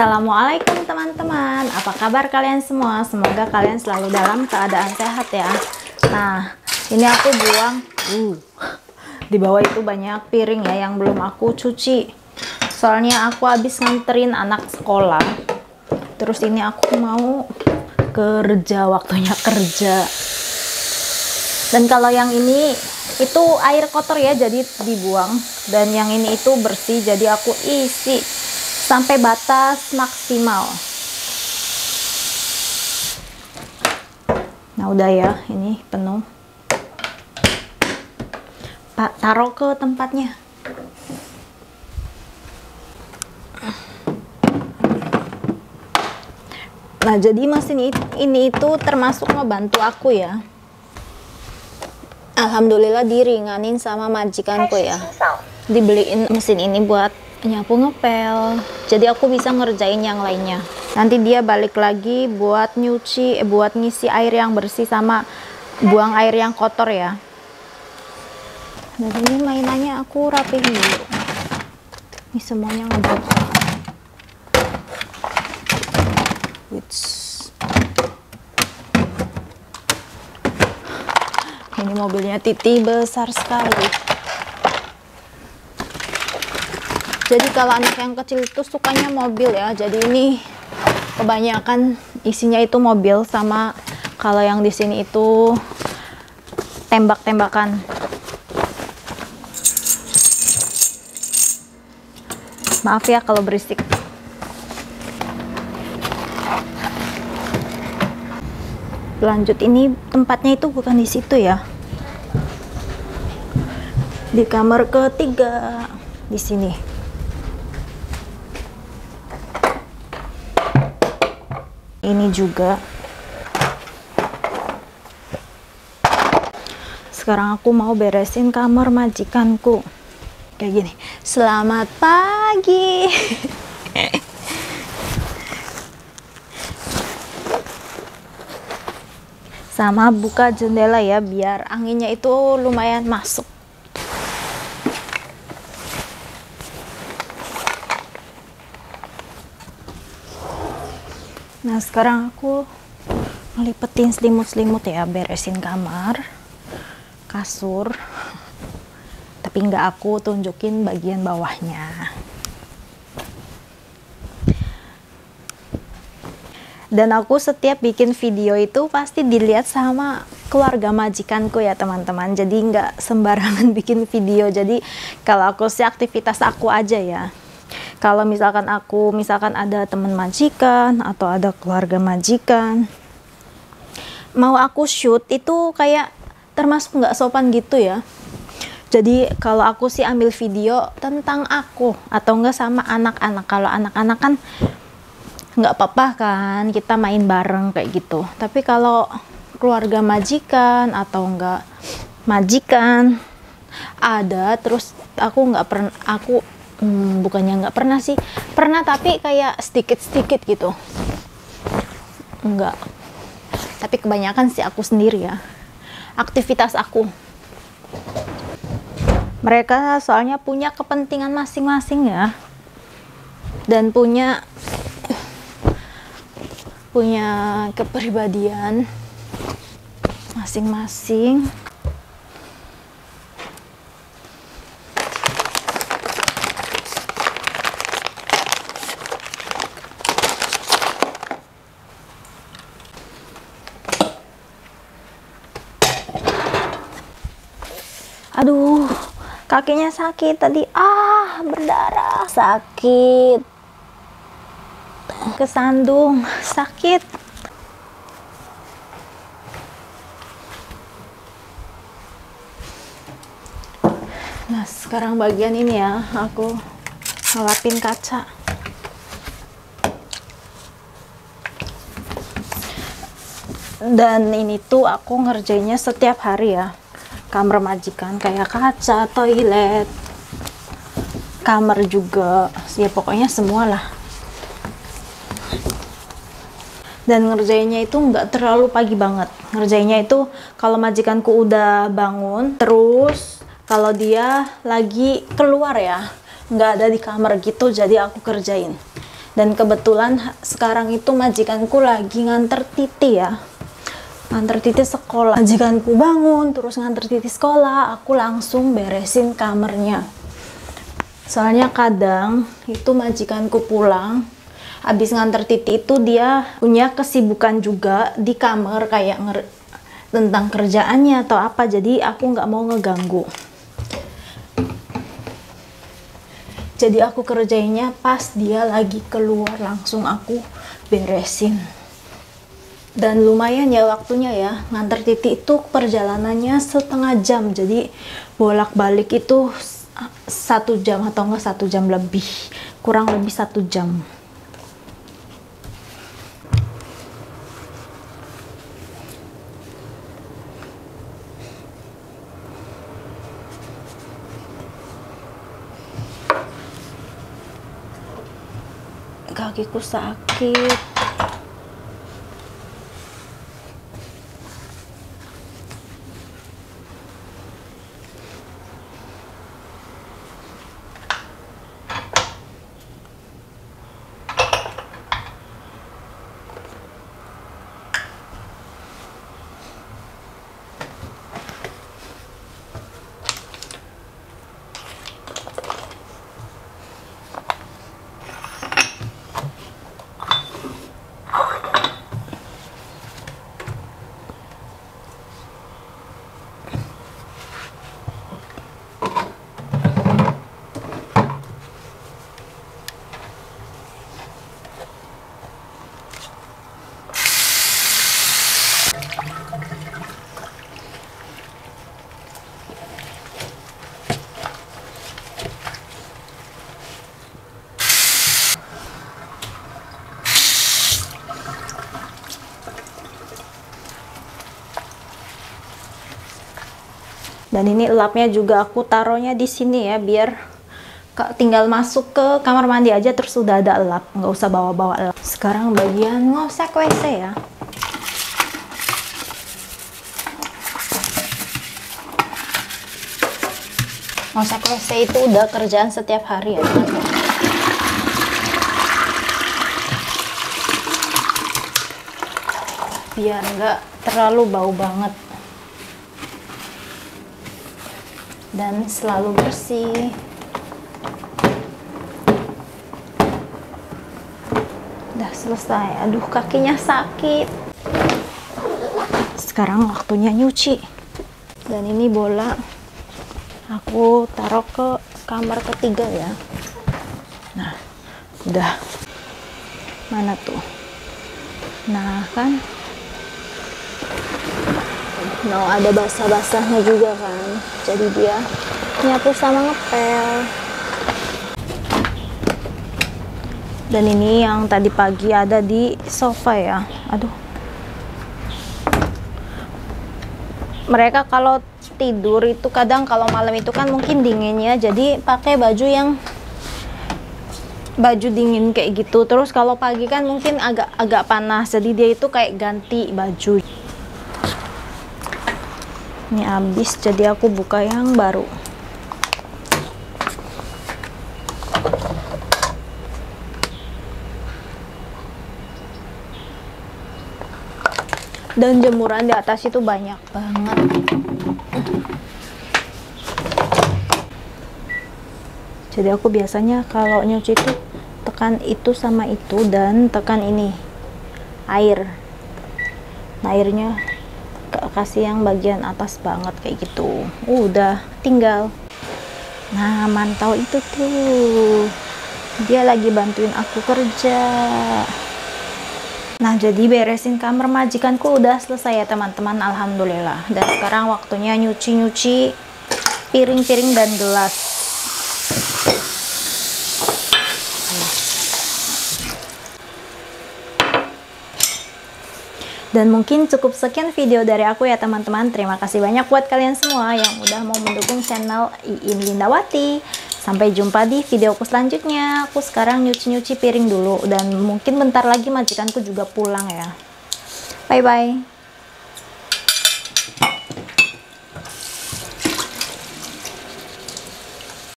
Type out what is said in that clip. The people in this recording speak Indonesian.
Assalamualaikum teman-teman. Apa kabar kalian semua? Semoga kalian selalu dalam keadaan sehat ya. Nah ini aku buang. Uh, Di bawah itu banyak piring ya yang belum aku cuci. Soalnya aku habis nganterin anak sekolah. Terus ini aku mau kerja Waktunya kerja. Dan kalau yang ini itu air kotor ya jadi dibuang. Dan yang ini itu bersih jadi aku isi sampai batas maksimal. Nah udah ya ini penuh. Pak taruh ke tempatnya. Nah jadi mesin ini itu termasuk ngebantu aku ya. Alhamdulillah diringanin sama majikanku ya. Dibeliin mesin ini buat nyapu ngepel. Jadi aku bisa ngerjain yang lainnya. Nanti dia balik lagi buat nyuci eh, buat ngisi air yang bersih sama buang air yang kotor ya. Dan ini mainannya aku rapihin dulu. Ini semuanya ngebut ini mobilnya Titi besar sekali jadi kalau anak yang kecil itu sukanya mobil ya. Jadi ini kebanyakan isinya itu mobil sama kalau yang di sini itu tembak-tembakan. Maaf ya kalau berisik. Lanjut ini tempatnya itu bukan di situ ya. Di kamar ketiga di sini ini juga. Sekarang aku mau beresin kamar majikanku. Kayak gini. Selamat pagi. Sama buka jendela ya biar anginnya itu lumayan masuk nah sekarang aku ngelipetin selimut-selimut ya beresin kamar kasur tapi nggak aku tunjukin bagian bawahnya. Dan aku setiap bikin video itu pasti dilihat sama keluarga majikanku ya teman-teman. Jadi nggak sembarangan bikin video. Jadi kalau aku sih aktivitas aku aja ya kalau misalkan aku misalkan ada teman majikan atau ada keluarga majikan mau aku shoot itu kayak termasuk nggak sopan gitu ya. Jadi kalau aku sih ambil video tentang aku atau enggak sama anak-anak. Kalau anak-anak kan nggak apa-apa kan kita main bareng kayak gitu. Tapi kalau keluarga majikan atau enggak majikan ada terus aku nggak pernah aku hmm, bukannya nggak pernah sih. Pernah tapi kayak sedikit-sedikit gitu. Enggak tapi kebanyakan sih aku sendiri ya. Aktivitas aku. Mereka soalnya punya kepentingan masing-masing ya. Dan punya punya kepribadian masing-masing. Aduh, kakinya sakit tadi. Ah, berdarah, sakit. Kesandung. Sakit. Nah sekarang bagian ini ya aku ngelapin kaca. Dan ini tuh aku ngerjainnya setiap hari ya kamar majikan kayak kaca, toilet kamar juga. Ya pokoknya semua lah dan ngerjainnya itu nggak terlalu pagi banget. Ngerjainnya itu kalau majikanku udah bangun terus kalau dia lagi keluar ya nggak ada di kamar gitu jadi aku kerjain. Dan kebetulan sekarang itu majikanku lagi nganter Titi ya nganter Titi sekolah. Majikanku bangun terus nganter Titi sekolah aku langsung beresin kamarnya. Soalnya kadang itu majikanku pulang habis nganter Titi itu dia punya kesibukan juga di kamar kayak tentang kerjaannya atau apa jadi aku nggak mau ngeganggu. Jadi aku kerjainnya pas dia lagi keluar langsung aku beresin dan lumayan ya waktunya ya. Nganter titik itu perjalanannya setengah jam. Jadi bolak-balik itu satu jam atau enggak satu jam lebih. Kurang lebih satu jam. Kakiku sakit dan ini lapnya juga aku taruhnya di sini ya biar tinggal masuk ke kamar mandi aja terus sudah ada lap. Nggak usah bawa-bawa lap. Sekarang bagian ngosek WC ya. Ngosek WC itu udah kerjaan setiap hari ya biar nggak terlalu bau banget dan selalu bersih. Udah selesai. Aduh kakinya sakit. Sekarang waktunya nyuci. Dan ini bola. Aku taruh ke kamar ketiga ya. Nah udah. Mana tuh? Nah kan no ada basah-basahnya juga kan. Jadi dia nyapu sama ngepel. Dan ini yang tadi pagi ada di sofa ya. Aduh. Mereka kalau tidur itu kadang kalau malam itu kan mungkin dinginnya jadi pakai baju yang baju dingin kayak gitu. Terus kalau pagi kan mungkin agak agak panas jadi dia itu kayak ganti baju ini habis jadi aku buka yang baru. Dan jemuran di atas itu banyak banget. Jadi aku biasanya kalau nyuci itu tekan itu sama itu dan tekan ini air. Nah, airnya kasih yang bagian atas banget kayak gitu. Uh, udah tinggal. Nah mantau itu tuh. Dia lagi bantuin aku kerja. Nah jadi beresin kamar majikanku udah selesai ya teman-teman. Alhamdulillah. Dan sekarang waktunya nyuci-nyuci piring-piring dan gelas Dan mungkin cukup sekian video dari aku ya teman-teman. Terima kasih banyak buat kalian semua yang udah mau mendukung channel Iin Lindawati. Sampai jumpa di videoku selanjutnya. Aku sekarang nyuci-nyuci piring dulu dan mungkin bentar lagi majikanku juga pulang ya. Bye-bye.